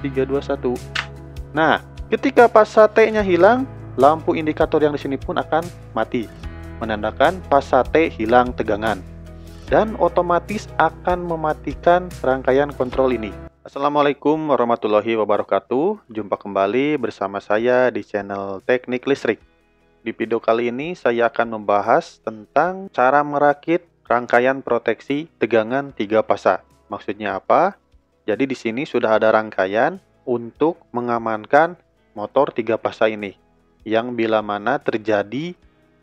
3, 2, 1. Nah, ketika fasa T-nya hilang, lampu indikator yang di sini pun akan mati. Menandakan fasa T hilang tegangan. Dan otomatis akan mematikan rangkaian kontrol ini. Assalamualaikum warahmatullahi wabarakatuh. Jumpa kembali bersama saya di channel Teknik Listrik. Di video kali ini saya akan membahas tentang cara merakit rangkaian proteksi tegangan tiga fasa. Maksudnya apa? Jadi di sini sudah ada rangkaian untuk mengamankan motor tiga fasa ini. Yang bila mana terjadi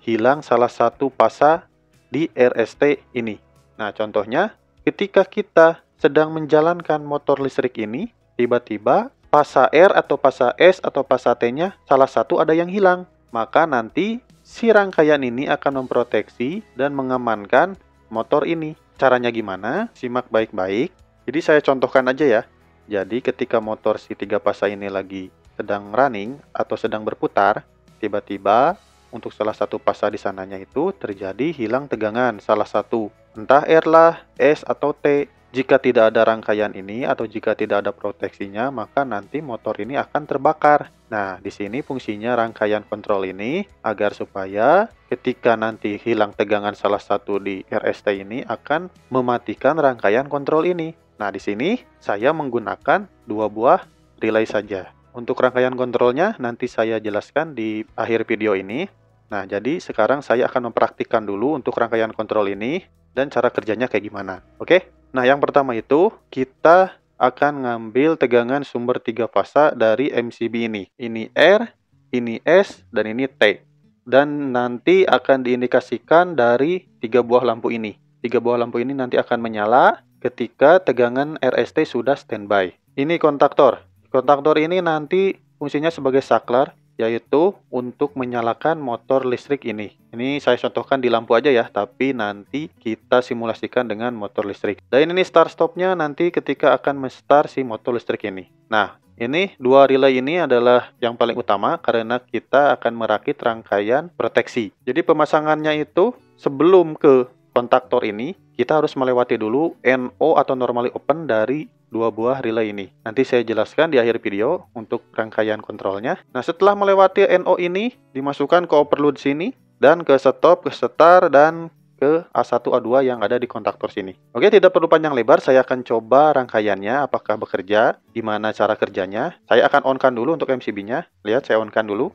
hilang salah satu fasa di RST ini. Nah, contohnya ketika kita sedang menjalankan motor listrik ini, tiba-tiba fasa R atau fasa S atau fasa T-nya salah satu ada yang hilang. Maka nanti si rangkaian ini akan memproteksi dan mengamankan motor ini. Caranya gimana? Simak baik-baik. Jadi saya contohkan aja ya. Jadi ketika motor si tiga fasa ini lagi sedang running atau sedang berputar, tiba-tiba untuk salah satu fasa di sananya itu terjadi hilang tegangan salah satu. Entah R lah, S atau T. Jika tidak ada rangkaian ini atau jika tidak ada proteksinya, maka nanti motor ini akan terbakar. Nah, di sini fungsinya rangkaian kontrol ini agar supaya ketika nanti hilang tegangan salah satu di RST ini akan mematikan rangkaian kontrol ini. Nah, di sini saya menggunakan dua buah relay saja. Untuk rangkaian kontrolnya nanti saya jelaskan di akhir video ini. Nah, jadi sekarang saya akan mempraktikkan dulu untuk rangkaian kontrol ini dan cara kerjanya kayak gimana. Oke? Nah, yang pertama itu kita akan ngambil tegangan sumber tiga fasa dari MCB ini. Ini R, ini S, dan ini T. Dan nanti akan diindikasikan dari tiga buah lampu ini. Tiga buah lampu ini nanti akan menyala ketika tegangan RST sudah standby. Ini kontaktor. Kontaktor ini nanti fungsinya sebagai saklar yaitu untuk menyalakan motor listrik ini. Ini saya contohkan di lampu aja ya, tapi nanti kita simulasikan dengan motor listrik. Dan ini start stopnya nanti ketika akan men-start si motor listrik ini. Nah, ini dua relay ini adalah yang paling utama karena kita akan merakit rangkaian proteksi. Jadi pemasangannya itu sebelum ke kontaktor ini, kita harus melewati dulu NO atau normally open dari dua buah relay ini. Nanti saya jelaskan di akhir video untuk rangkaian kontrolnya. Nah, setelah melewati NO ini, dimasukkan ke overload sini, dan ke stop, ke start, dan ke A1, A2 yang ada di kontaktor sini. Oke, tidak perlu panjang lebar, saya akan coba rangkaiannya apakah bekerja, gimana cara kerjanya. Saya akan on-kan dulu untuk MCB-nya. Lihat, saya on-kan dulu.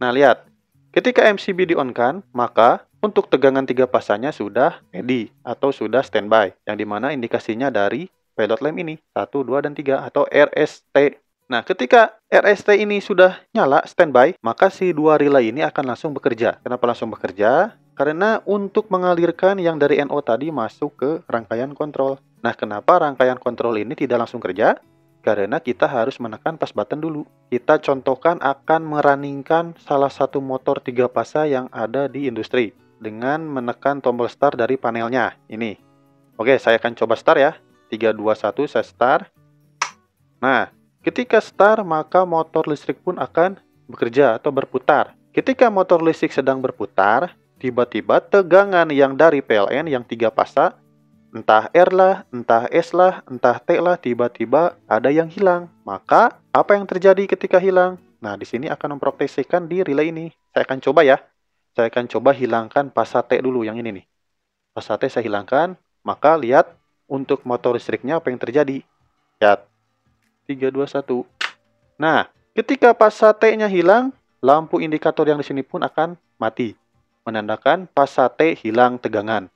Nah, lihat. Ketika MCB di-on-kan, maka untuk tegangan tiga pasanya sudah ready atau sudah standby, yang di mana indikasinya dari pilot lamp ini, 1, 2, dan 3 atau RST. Nah, ketika RST ini sudah nyala standby, maka si dua relay ini akan langsung bekerja. Kenapa langsung bekerja? Karena untuk mengalirkan yang dari NO tadi masuk ke rangkaian kontrol. Nah, kenapa rangkaian kontrol ini tidak langsung kerja? Karena kita harus menekan pas button dulu. Kita contohkan akan meraningkan salah satu motor tiga pasa yang ada di industri dengan menekan tombol start dari panelnya. Ini. Oke, saya akan coba start ya. 3, 2, 1, saya start. Nah, ketika start, maka motor listrik pun akan bekerja atau berputar. Ketika motor listrik sedang berputar, tiba-tiba tegangan yang dari PLN yang tiga pasa, entah R lah, entah S lah, entah T lah, tiba-tiba ada yang hilang. Maka, apa yang terjadi ketika hilang? Nah, di sini akan memproteksikan di relay ini. Saya akan coba ya saya akan coba hilangkan pasate dulu yang ini nih. Pasate saya hilangkan, maka lihat untuk motor listriknya apa yang terjadi. Lihat. 3, 2, 1. Nah, ketika pasate-nya hilang, lampu indikator yang di sini pun akan mati. Menandakan pasate hilang tegangan.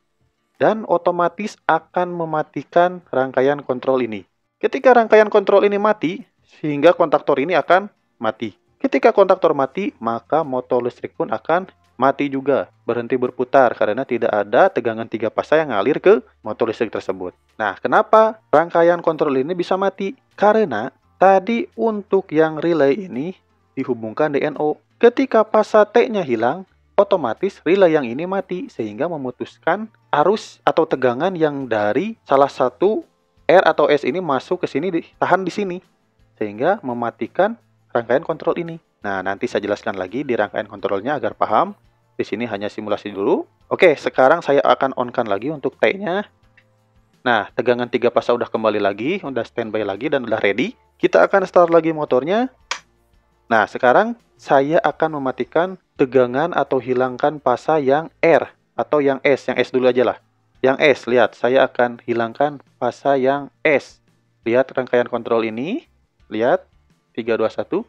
Dan otomatis akan mematikan rangkaian kontrol ini. Ketika rangkaian kontrol ini mati, sehingga kontaktor ini akan mati. Ketika kontaktor mati, maka motor listrik pun akan mati juga, berhenti berputar karena tidak ada tegangan tiga fasa yang ngalir ke motor listrik tersebut. Nah, kenapa rangkaian kontrol ini bisa mati? Karena tadi untuk yang relay ini dihubungkan DNO. Ketika fasa T-nya hilang, otomatis relay yang ini mati sehingga memutuskan arus atau tegangan yang dari salah satu R atau S ini masuk ke sini ditahan di sini sehingga mematikan rangkaian kontrol ini. Nah, nanti saya jelaskan lagi di rangkaian kontrolnya agar paham. Di sini hanya simulasi dulu. Oke, sekarang saya akan on-kan lagi untuk T-nya. Nah, tegangan tiga fasa udah kembali lagi, udah standby lagi dan udah ready. Kita akan start lagi motornya. Nah, sekarang saya akan mematikan tegangan atau hilangkan fasa yang R atau yang S, yang S dulu aja lah. Yang S, lihat, saya akan hilangkan fasa yang S. Lihat rangkaian kontrol ini, lihat, 3, 2, 1.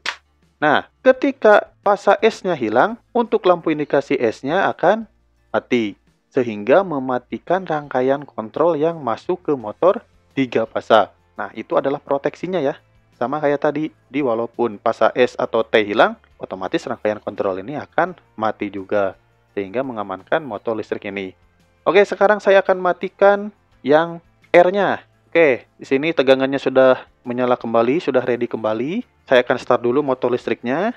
Nah, ketika fasa S-nya hilang, untuk lampu indikasi S-nya akan mati. Sehingga mematikan rangkaian kontrol yang masuk ke motor 3 fasa. Nah, itu adalah proteksinya ya. Sama kayak tadi, di walaupun fasa S atau T hilang, otomatis rangkaian kontrol ini akan mati juga. Sehingga mengamankan motor listrik ini. Oke, sekarang saya akan matikan yang R-nya. Oke, di sini tegangannya sudah menyala kembali, sudah ready kembali. Saya akan start dulu motor listriknya.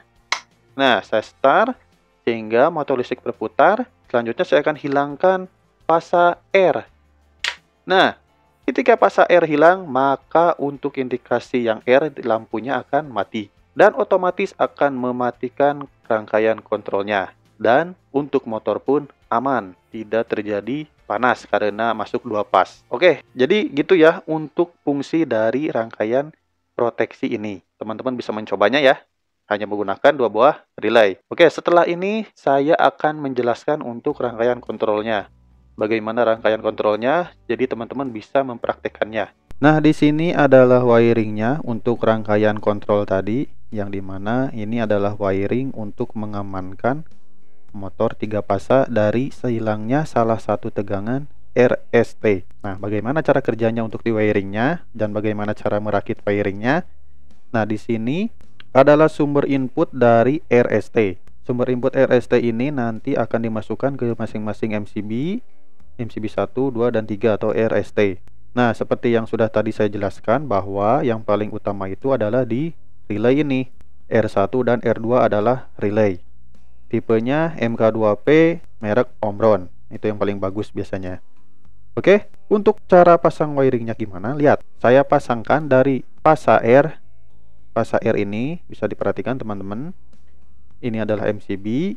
Nah, saya start sehingga motor listrik berputar. Selanjutnya saya akan hilangkan fasa R. Nah, ketika fasa R hilang, maka untuk indikasi yang R lampunya akan mati. Dan otomatis akan mematikan rangkaian kontrolnya. Dan untuk motor pun aman, tidak terjadi panas karena masuk dua pas. Oke, jadi gitu ya untuk fungsi dari rangkaian proteksi ini. Teman-teman bisa mencobanya ya hanya menggunakan dua buah relay. Oke, setelah ini saya akan menjelaskan untuk rangkaian kontrolnya. Bagaimana rangkaian kontrolnya, jadi teman-teman bisa mempraktekannya. Nah, di sini adalah wiringnya untuk rangkaian kontrol tadi, yang di mana ini adalah wiring untuk mengamankan motor tiga pasa dari sehilangnya salah satu tegangan RST. Nah, bagaimana cara kerjanya untuk di wiringnya dan bagaimana cara merakit wiringnya? Nah, di sini adalah sumber input dari RST. Sumber input RST ini nanti akan dimasukkan ke masing-masing MCB, MCB 1, 2, dan 3 atau RST. Nah, seperti yang sudah tadi saya jelaskan bahwa yang paling utama itu adalah di relay ini. R1 dan R2 adalah relay. Tipenya MK2P merek Omron. Itu yang paling bagus biasanya. Oke, untuk cara pasang wiringnya gimana? Lihat, saya pasangkan dari pasa R fasa R ini bisa diperhatikan teman-teman ini adalah MCB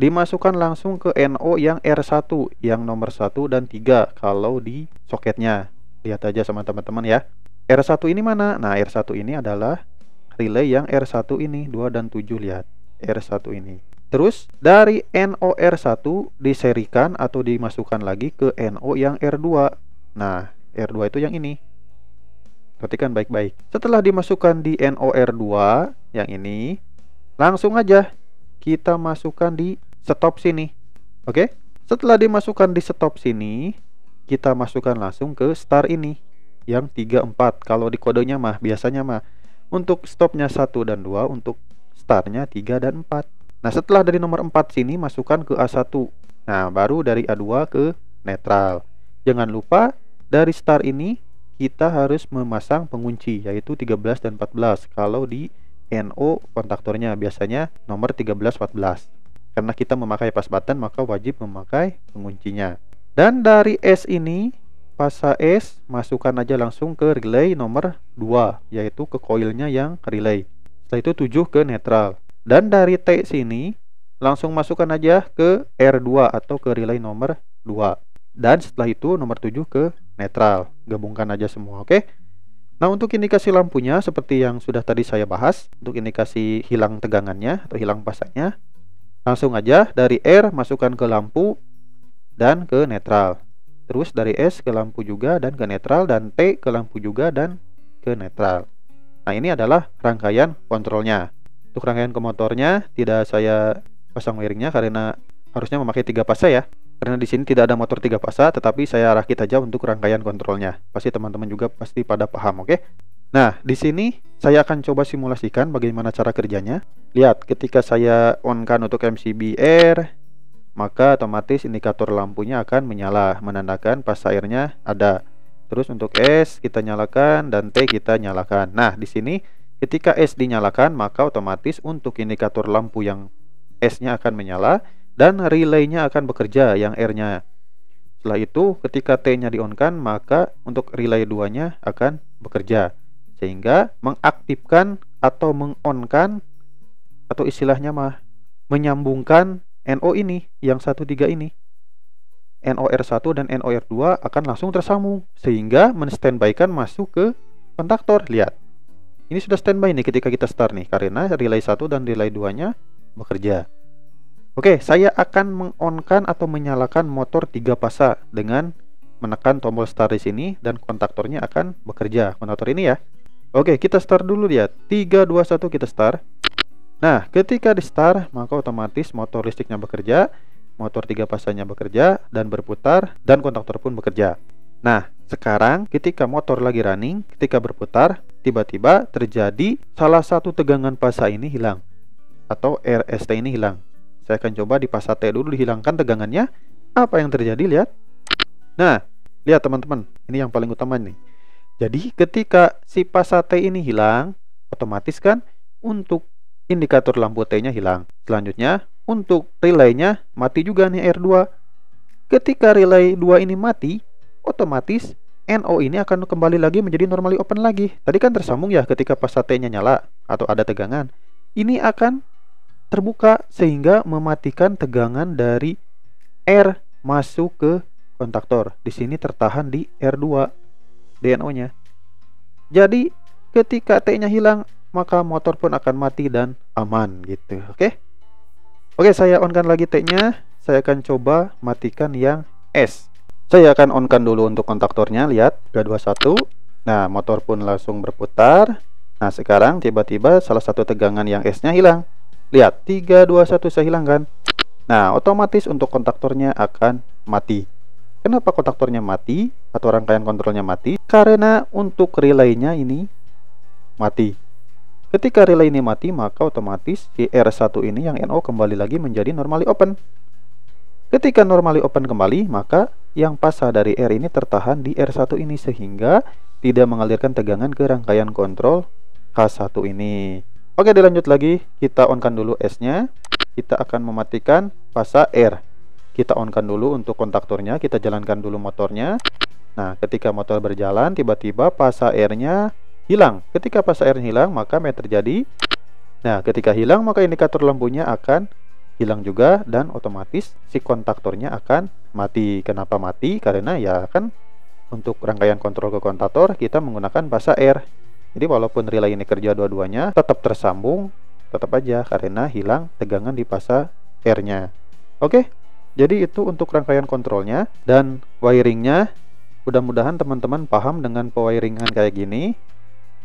dimasukkan langsung ke NO yang R1 yang nomor 1 dan 3 kalau di soketnya. Lihat aja sama teman-teman ya. R1 ini mana? nah R1 ini adalah relay yang R1 ini 2 dan 7 lihat. R1 ini. Terus dari NO R1 diserikan atau dimasukkan lagi ke NO yang R2 nah R2 itu yang ini. Perhatikan baik-baik. Setelah dimasukkan di NOR2 yang ini, langsung aja kita masukkan di stop sini. Oke? Setelah dimasukkan di stop sini, kita masukkan langsung ke star ini yang 3 4. Kalau di kodenya mah biasanya mah untuk stopnya 1 dan 2, untuk startnya 3 dan 4. Nah, setelah dari nomor 4 sini masukkan ke A1. Nah, baru dari A2 ke netral. Jangan lupa dari star ini kita harus memasang pengunci yaitu 13 dan 14 kalau di NO kontaktornya biasanya nomor 13 14 karena kita memakai pas button maka wajib memakai penguncinya. Dan dari S ini pasa S masukkan aja langsung ke relay nomor 2 yaitu ke coilnya yang relay. Setelah itu 7 ke netral. Dan dari T sini langsung masukkan aja ke R2 atau ke relay nomor 2 dan setelah itu nomor 7 ke netral. Gabungkan aja semua oke? Nah untuk indikasi lampunya seperti yang sudah tadi saya bahas untuk indikasi hilang tegangannya atau hilang pasangnya langsung aja dari R masukkan ke lampu dan ke netral terus dari S ke lampu juga dan ke netral dan T ke lampu juga dan ke netral nah ini adalah rangkaian kontrolnya untuk rangkaian ke motornya tidak saya pasang wiringnya karena harusnya memakai tiga fase ya karena di sini tidak ada motor tiga fasa, tetapi saya rakit aja untuk rangkaian kontrolnya. Pasti teman-teman juga pasti pada paham, oke? Nah, di sini saya akan coba simulasikan bagaimana cara kerjanya. Lihat, ketika saya on-kan untuk MCB R, maka otomatis indikator lampunya akan menyala, menandakan pas airnya ada. Terus untuk S kita nyalakan dan T kita nyalakan. Nah, di sini ketika S dinyalakan, maka otomatis untuk indikator lampu yang S-nya akan menyala dan relaynya akan bekerja yang R-nya. Setelah itu ketika T-nya di-on-kan maka untuk relay 2-nya akan bekerja sehingga mengaktifkan atau meng-on-kan atau istilahnya mah menyambungkan NO ini yang 13 ini. NOR1 dan NOR2 akan langsung tersambung sehingga menstandbykan masuk ke kontaktor. Lihat. Ini sudah standby nih ketika kita start nih karena relay 1 dan relay 2-nya bekerja. Oke, saya akan mengonkan atau menyalakan motor 3 pasa dengan menekan tombol start di sini dan kontaktornya akan bekerja. Kontaktor ini ya. Oke, kita start dulu lihat. 3 2 1 kita start. Nah, ketika di start, maka otomatis motor listriknya bekerja motor tiga pasanya bekerja dan berputar dan kontaktor pun bekerja. Nah, sekarang ketika motor lagi running, ketika berputar, tiba-tiba terjadi salah satu tegangan pasa ini hilang atau RST ini hilang. Saya akan coba di pasa T dulu dihilangkan tegangannya. Apa yang terjadi? Lihat. Nah, lihat teman-teman, ini yang paling utama nih. Jadi ketika si T ini hilang, otomatis kan untuk indikator lampu T-nya hilang. Selanjutnya, untuk relaynya mati juga nih R2. Ketika relay 2 ini mati, otomatis NO ini akan kembali lagi menjadi normally open lagi. Tadi kan tersambung ya ketika T-nya nyala atau ada tegangan. Ini akan terbuka sehingga mematikan tegangan dari R masuk ke kontaktor. Di sini tertahan di R2 DNO-nya. Jadi ketika T-nya hilang, maka motor pun akan mati dan aman gitu. Oke? Okay? oke saya onkan lagi T-nya. Saya akan coba matikan yang S. Saya akan onkan dulu untuk kontaktornya. Lihat 321 nah motor pun langsung berputar. Nah sekarang tiba-tiba salah satu tegangan yang S nya hilang. Lihat 321 saya hilangkan. Nah otomatis untuk kontaktornya akan mati kenapa kontaktornya mati atau rangkaian kontrolnya mati karena untuk relaynya ini mati Ketika relay ini mati, maka otomatis si R1 ini yang NO kembali lagi menjadi normally open. Ketika normally open kembali, maka yang pasa dari R ini tertahan di R1 ini sehingga tidak mengalirkan tegangan ke rangkaian kontrol K1 ini. Oke, dilanjut lagi. Kita onkan dulu S-nya. Kita akan mematikan pasa R. Kita onkan dulu untuk kontaktornya. Kita jalankan dulu motornya. Nah, ketika motor berjalan, tiba-tiba pasa R-nya hilang. Ketika pas air hilang, maka yang terjadi? Nah, ketika hilang, maka indikator lampunya akan hilang juga dan otomatis si kontaktornya akan mati. Kenapa mati? Karena ya kan untuk rangkaian kontrol ke kontaktor kita menggunakan pasa air. Jadi walaupun relay ini kerja dua-duanya tetap tersambung, tetap aja karena hilang tegangan di pasa airnya. Oke, jadi itu untuk rangkaian kontrolnya dan wiringnya. Mudah-mudahan teman-teman paham dengan pewiringan kayak gini.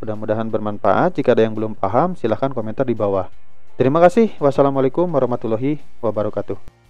Mudah-mudahan bermanfaat. Jika ada yang belum paham, silahkan komentar di bawah. Terima kasih. Wassalamualaikum warahmatullahi wabarakatuh.